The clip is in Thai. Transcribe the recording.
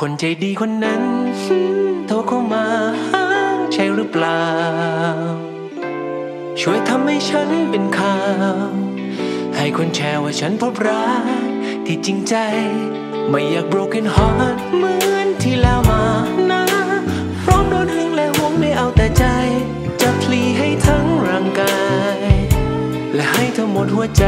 คนใจดีคนนั้นโทรเข้ามาหาใช่หรือเปล่า ช่วยทำให้ฉันเป็นข่าว ให้คนแชร์ว่าฉันพบรักที่จริงใจ ไม่อยาก broken heart เหมือนที่แล้วมานะพร้อมโดนหึงและหวงไม่เอาแต่ใจ จะพลีให้ทั้งร่างกาย และให้เธอหมดหัวใจ